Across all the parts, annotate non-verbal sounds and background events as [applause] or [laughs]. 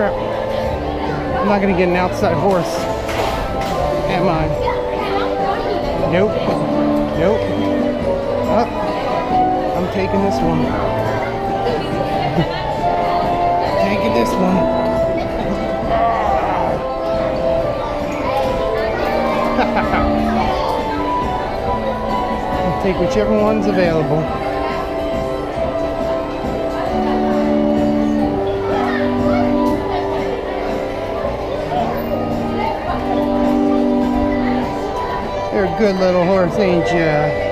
crap. I'm not gonna get an outside horse. Am I? Nope. Nope. Oh, I'm taking this one. [laughs] taking this one. [laughs] Take whichever one's available. Good little horse, ain't ya?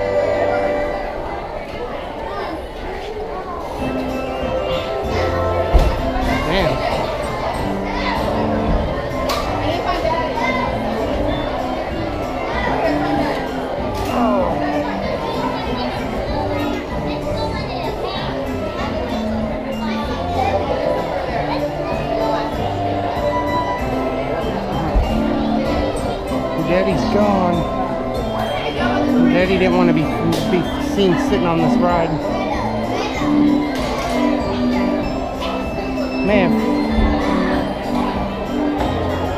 Daddy's gone. Daddy didn't want to be be seen sitting on this ride. Man,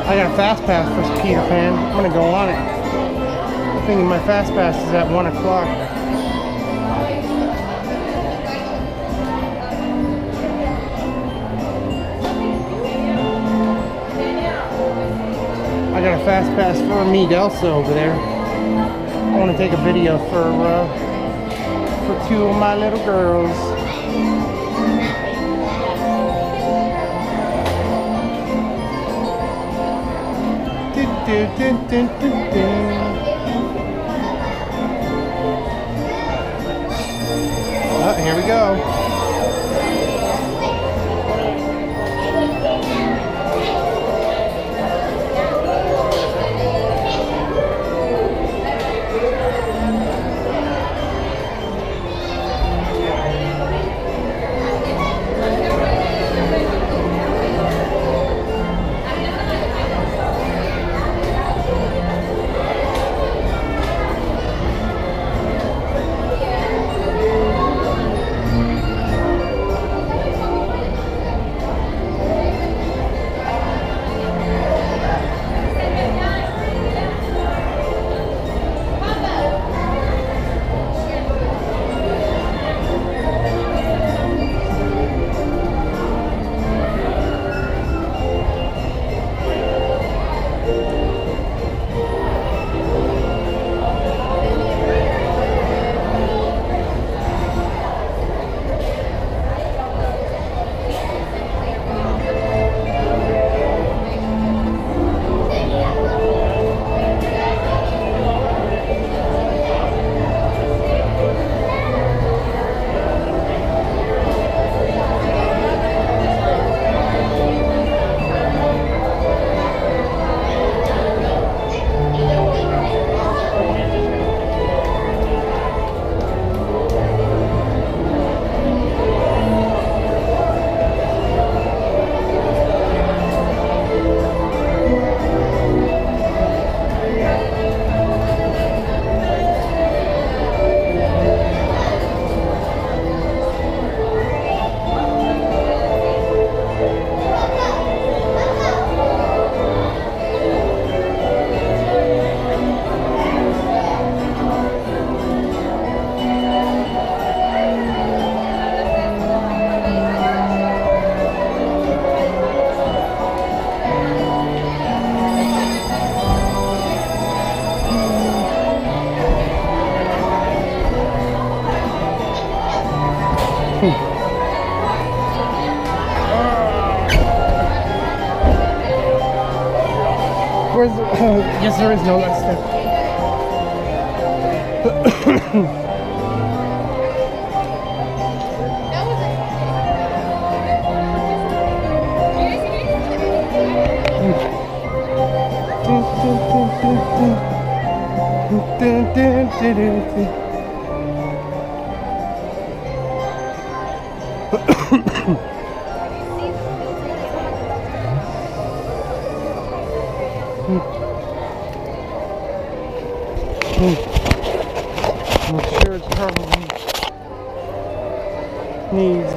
I got a fast pass for Peter Pan. I'm gonna go on it. I'm thinking my fast pass is at one o'clock. I got a fast pass for me Delsa over there. Take a video for uh, for two of my little girls. Oh, here we go. Where's the, yes, there is no last step. I'm sure it's probably needs